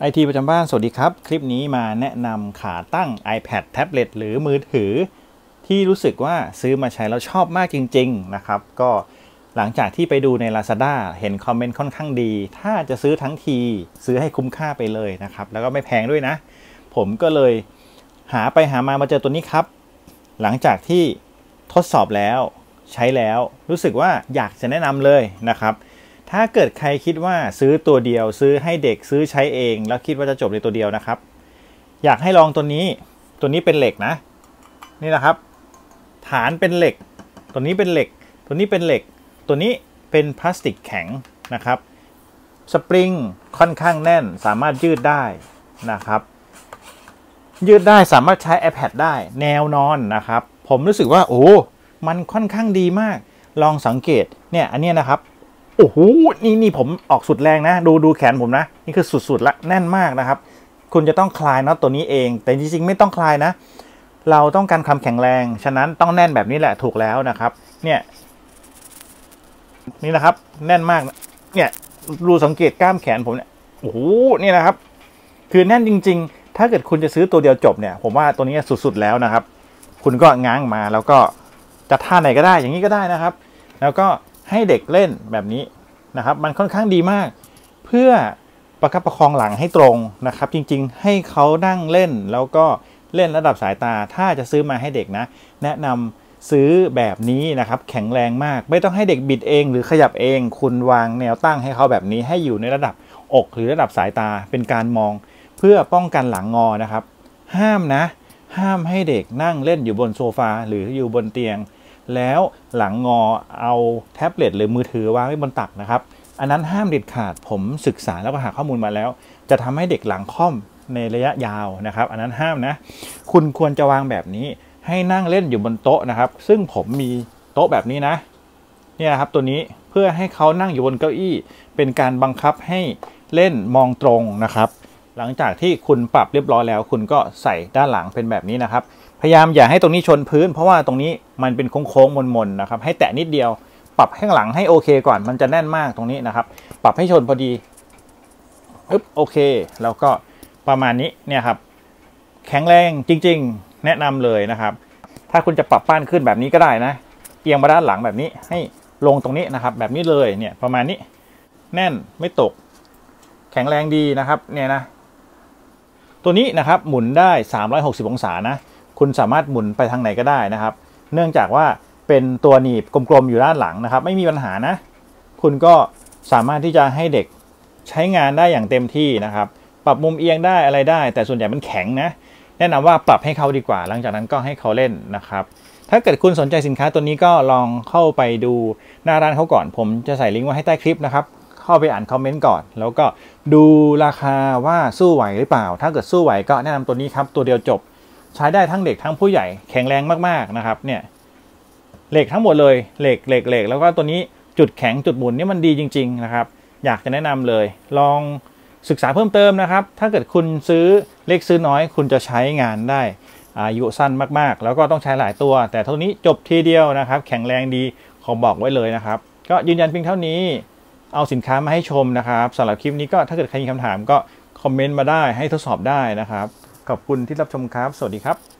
ไอทีประจำบ้าน สวัสดีครับ คลิปนี้มาแนะนำขาตั้ง iPad แท็บเล็ตหรือมือถือ ที่รู้สึกว่าซื้อมาใช้แล้วชอบมากจริง ๆ นะครับ ก็หลังจากที่ไปดูใน Lazada เห็นคอมเมนต์ค่อนข้างดี ถ้าจะซื้อทั้งทีซื้อให้คุ้มค่าไปเลยนะครับ แล้วก็ไม่แพงด้วยนะ ผมก็เลยหาไปหามามาเจอตัวนี้ครับ หลังจากที่ทดสอบแล้วใช้แล้วรู้สึกว่าอยากจะแนะนำเลยนะครับ ถ้าเกิดใครคิดว่าซื้อตัวเดียว ซื้อให้เด็กซื้อใช้เอง แล้วคิดว่าจะจบในตัวเดียวนะครับ อยากให้ลองตัวนี้ ตัวนี้เป็นเหล็กนะ นี่นะครับ ฐานเป็นเหล็ก ตัวนี้เป็นเหล็ก ตัวนี้เป็นเหล็ก ตัวนี้เป็นพลาสติกแข็งนะครับ สปริงค่อนข้างแน่นสามารถยืดได้นะครับ ยืดได้สามารถใช้ iPad ได้ แนวนอนนะครับ ผมรู้สึกว่าโอ้ มันค่อนข้างดีมาก ลองสังเกตเนี่ยอันนี้นะครับ โอ้โหนี่นี่ผมออกสุดแรงนะ ดูดูแขนผมนะ นี่คือสุดๆละแน่นมากนะครับ คุณจะต้องคลายน็อตตัวนี้เอง แต่จริงๆไม่ต้องคลายนะ เราต้องการความแข็งแรง ฉะนั้นต้องแน่นแบบนี้แหละถูกแล้วนะครับ เนี่ยนี่นะครับ แน่นมาก เนี่ยดูสังเกตกล้ามแขนผมเนี่ยโอ้โหนี่นะครับ คือแน่นจริง ๆ ถ้าเกิดคุณจะซื้อตัวเดียวจบเนี่ย ผมว่าตัวนี้สุดๆแล้วนะครับ คุณก็ง้างมาแล้วก็จะท่าไหนก็ได้อย่างนี้ก็ได้นะครับ แล้วก็ ให้เด็กเล่นแบบนี้นะครับ มันค่อนข้างดีมาก เพื่อประคับประคองหลังให้ตรงนะครับ จริงๆ ให้เขานั่งเล่นแล้วก็เล่นระดับสายตา ถ้าจะซื้อมาให้เด็กนะ แนะนำซื้อแบบนี้นะครับ แข็งแรงมาก ไม่ต้องให้เด็กบิดเอง หรือขยับเอง คุณวางแนวตั้งให้เขาแบบนี้ให้อยู่ในระดับอก หรือระดับสายตาเป็นการมอง เพื่อป้องกันหลังงอนะครับ ห้ามนะ ห้ามให้เด็กนั่งเล่นอยู่บนโซฟาหรืออยู่บนเตียง แล้วหลังงอเอาแท็บเล็ตหรือมือถือวางไว้บนตักนะครับ อันนั้นห้ามเด็ดขาดผมศึกษาแล้วก็หาข้อมูลมาแล้ว จะทำให้เด็กหลังค่อมในระยะยาวนะครับ อันนั้นห้ามนะ คุณควรจะวางแบบนี้ให้นั่งเล่นอยู่บนโต๊ะนะครับ ซึ่งผมมีโต๊ะแบบนี้นะ เนี่ยครับตัวนี้เพื่อให้เขานั่งอยู่บนเก้าอี้ เป็นการบังคับให้เล่นมองตรงนะครับ หลังจากที่คุณปรับเรียบร้อยแล้ว คุณก็ใส่ด้านหลังเป็นแบบนี้นะครับ พยายามอย่าให้ตรงนี้ชนพื้น เพราะว่าตรงนี้มันเป็นโค้งๆมนๆนะครับ ให้แตะนิดเดียว ปรับข้างหลังให้โอเคก่อน มันจะแน่นมากตรงนี้นะครับ ปรับให้ชนพอดีปึ๊บโอเค แล้วก็ประมาณนี้เนี่ยครับ แข็งแรงจริง ๆ แนะนำเลยนะครับ ถ้าคุณจะปรับป้านขึ้นแบบนี้ก็ได้นะ เอียงมาด้านหลังแบบนี้ให้ลงตรงนี้นะครับ แบบนี้เลยเนี่ยประมาณนี้แน่นไม่ตก แข็งแรงดีนะครับ เนี่ยนะ ตัวนี้นะครับหมุนได้ 360 องศานะ คุณสามารถหมุนไปทางไหนก็ได้นะครับ เนื่องจากว่าเป็นตัวหนีบกลมๆอยู่ด้านหลังนะครับ ไม่มีปัญหานะ คุณก็สามารถที่จะให้เด็กใช้งานได้อย่างเต็มที่นะครับ ปรับมุมเอียงได้อะไรได้ แต่ส่วนใหญ่มันแข็งนะแนะนำว่าปรับให้เขาดีกว่า หลังจากนั้นก็ให้เขาเล่นนะครับ ถ้าเกิดคุณสนใจสินค้าตัวนี้ก็ลองเข้าไปดูหน้าร้านเขาก่อน ผมจะใส่ลิงก์ไว้ให้ใต้คลิปนะครับ เข้าไปอ่านคอมเมนต์ก่อน แล้วก็ดูราคาว่าสู้ไหวหรือเปล่า ถ้าเกิดสู้ไหวก็แนะนำตัวนี้ครับ ตัวเดียวจบ ใช้ได้ทั้งเด็กทั้งผู้ใหญ่แข็งแรงมากๆนะครับเนี่ยเหล็กทั้งหมดเลยเหล็กเหล็กเหล็กแล้วก็ตัวนี้จุดแข็งจุดหมุนนี่มันดีจริง ๆ นะครับ อยากจะแนะนำเลย ลองศึกษาเพิ่มเติมนะครับ ถ้าเกิดคุณซื้อเล็กซื้อน้อย คุณจะใช้งานได้อายุสั้นมากๆ แล้วก็ต้องใช้หลายตัว แต่เท่านี้จบทีเดียวนะครับ แข็งแรงดีขอบอกไว้เลยนะครับ ก็ยืนยันเพียงเท่านี้เอาสินค้ามาให้ชมนะครับสำหรับคลิปนี้ก็ถ้าเกิดใครมีคำถามก็คอมเมนต์มาได้ให้ทดสอบได้นะครับ ขอบคุณที่รับชมครับ สวัสดีครับ